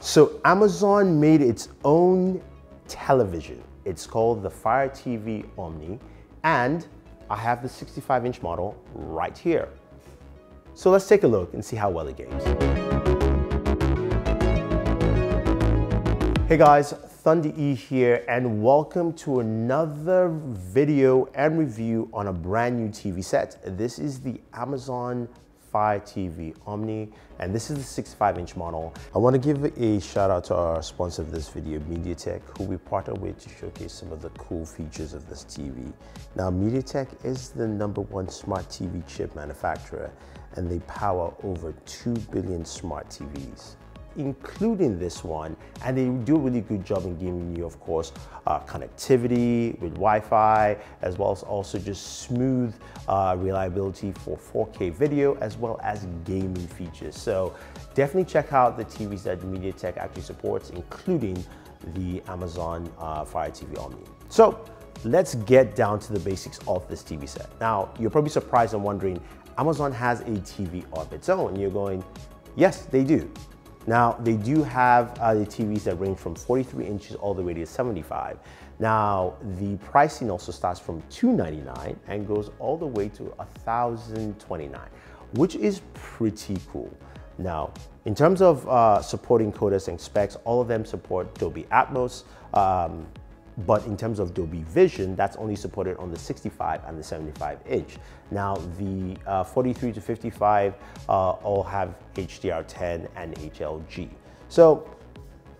So Amazon made its own television. It's called the Fire TV Omni, and I have the 65 inch model right here. So let's take a look and see how well it games. Hey guys, Thunder E here and welcome to another video and review on a brand new TV set. This is the Amazon Fire TV Omni, and this is the 65 inch model. I want to give a shout out to our sponsor of this video, MediaTek, who we partnered with to showcase some of the cool features of this TV. Now, MediaTek is the number one smart TV chip manufacturer, and they power over 2 billion smart TVs including this one. And they do a really good job in giving you, of course, uh, connectivity with Wi-Fi, as well as also just smooth uh, reliability for 4K video, as well as gaming features. So definitely check out the TVs that MediaTek actually supports, including the Amazon uh, Fire TV Omni. So let's get down to the basics of this TV set. Now, you're probably surprised and wondering, Amazon has a TV of its own. You're going, yes, they do. Now, they do have uh, the TVs that range from 43 inches all the way to 75. Now, the pricing also starts from 299 and goes all the way to 1,029, which is pretty cool. Now, in terms of uh, supporting codecs and specs, all of them support Dolby Atmos, um, but in terms of Dolby Vision, that's only supported on the 65 and the 75 inch. Now the uh, 43 to 55 uh, all have HDR10 and HLG. So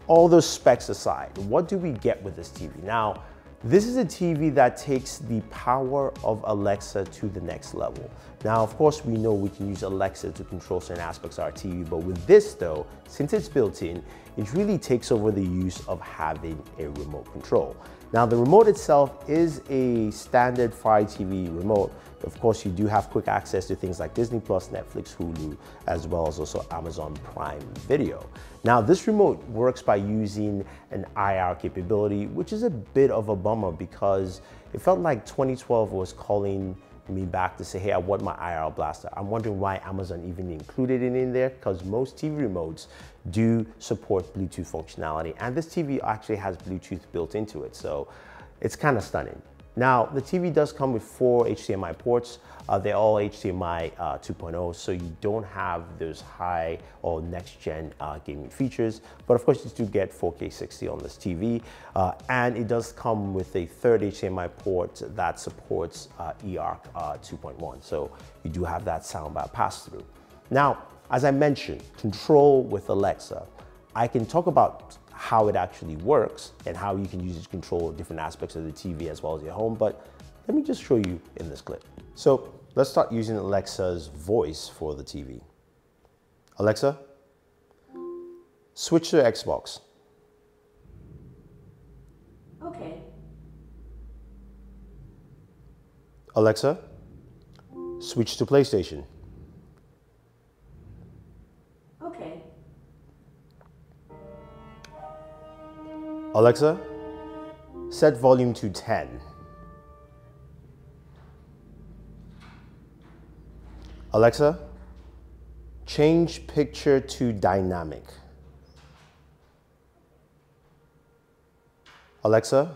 all those specs aside, what do we get with this TV? Now, this is a TV that takes the power of Alexa to the next level. Now, of course, we know we can use Alexa to control certain aspects of our TV, but with this though, since it's built in, it really takes over the use of having a remote control. Now, the remote itself is a standard Fire TV remote. Of course, you do have quick access to things like Disney Plus, Netflix, Hulu, as well as also Amazon Prime Video. Now, this remote works by using an IR capability, which is a bit of a bummer because it felt like 2012 was calling me back to say, hey, I want my IR blaster. I'm wondering why Amazon even included it in there because most TV remotes do support Bluetooth functionality and this TV actually has Bluetooth built into it. So it's kind of stunning. Now, the TV does come with four HDMI ports. Uh, they're all HDMI uh, 2.0, so you don't have those high or next gen uh, gaming features. But of course, you do get 4K 60 on this TV. Uh, and it does come with a third HDMI port that supports uh, eARC uh, 2.1. So you do have that soundbar pass through. Now, as I mentioned, control with Alexa. I can talk about how it actually works and how you can use it to control different aspects of the TV as well as your home, but let me just show you in this clip. So let's start using Alexa's voice for the TV. Alexa, switch to Xbox. Okay. Alexa, switch to PlayStation. Alexa, set volume to 10. Alexa, change picture to dynamic. Alexa,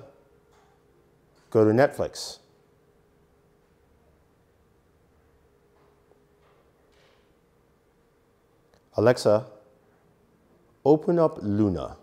go to Netflix. Alexa, open up Luna.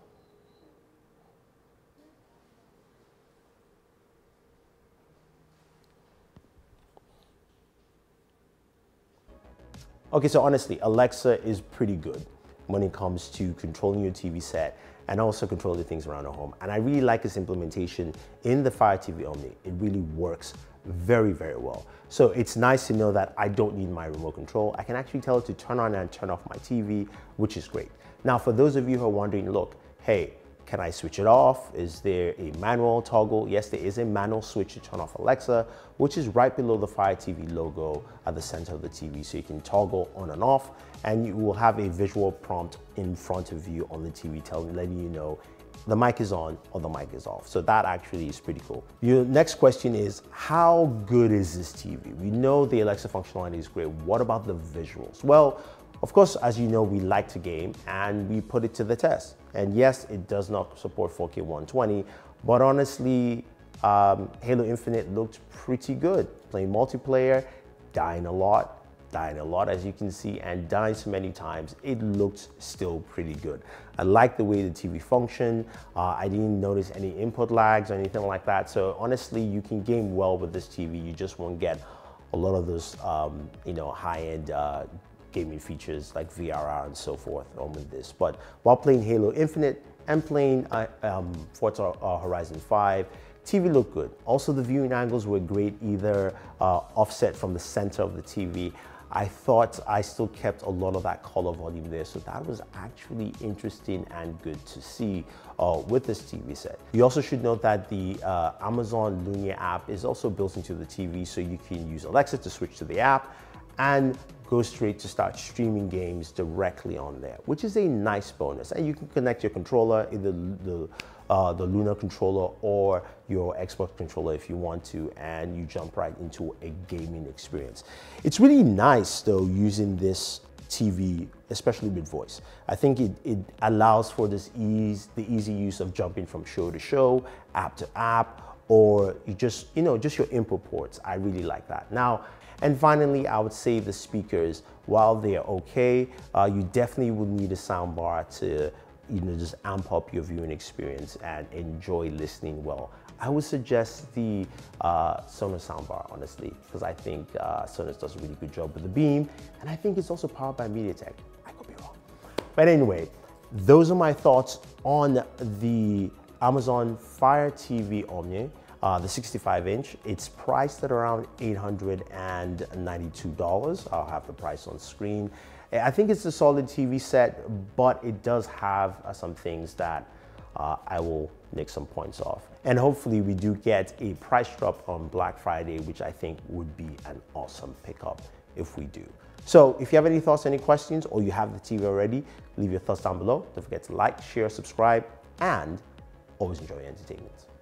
Okay, so honestly, Alexa is pretty good when it comes to controlling your TV set and also controlling things around the home. And I really like its implementation in the Fire TV Omni. It really works very, very well. So it's nice to know that I don't need my remote control. I can actually tell it to turn on and turn off my TV, which is great. Now, for those of you who are wondering, look, hey, can I switch it off? Is there a manual toggle? Yes, there is a manual switch to turn off Alexa, which is right below the Fire TV logo at the center of the TV. So you can toggle on and off, and you will have a visual prompt in front of you on the TV telling, letting you know the mic is on or the mic is off. So that actually is pretty cool. Your next question is, how good is this TV? We know the Alexa functionality is great. What about the visuals? Well, Of course, as you know, we like to game and we put it to the test. And yes, it does not support 4K 120, but honestly, um, Halo Infinite looked pretty good. Playing multiplayer, dying a lot, dying a lot as you can see, and dying so many times, it looked still pretty good. I like the way the TV functioned. Uh, I didn't notice any input lags or anything like that. So honestly, you can game well with this TV. You just won't get a lot of those, um, you know, high-end uh, gaming features like VRR and so forth on with this. But while playing Halo Infinite and playing uh, um, Forza uh, Horizon 5, TV looked good. Also, the viewing angles were great, either uh, offset from the center of the TV. I thought I still kept a lot of that color volume there, so that was actually interesting and good to see uh, with this TV set. You also should note that the uh, Amazon Luna app is also built into the TV, so you can use Alexa to switch to the app and go straight to start streaming games directly on there, which is a nice bonus. And you can connect your controller, either the, uh, the Luna controller or your Xbox controller if you want to, and you jump right into a gaming experience. It's really nice though using this TV, especially with voice. I think it, it allows for this ease, the easy use of jumping from show to show, app to app, or you just, you know, just your input ports. I really like that. Now, and finally, I would say the speakers, while they're okay, uh, you definitely would need a soundbar to you know, just amp up your viewing experience and enjoy listening well. I would suggest the uh, Sonos soundbar, honestly, because I think uh, Sonos does a really good job with the Beam, and I think it's also powered by MediaTek. I could be wrong. But anyway, those are my thoughts on the Amazon Fire TV Omni. Uh, the 65 inch, it's priced at around $892. I'll have the price on screen. I think it's a solid TV set, but it does have uh, some things that uh, I will nick some points off. And hopefully we do get a price drop on Black Friday, which I think would be an awesome pickup if we do. So if you have any thoughts, any questions, or you have the TV already, leave your thoughts down below. Don't forget to like, share, subscribe, and always enjoy your entertainment.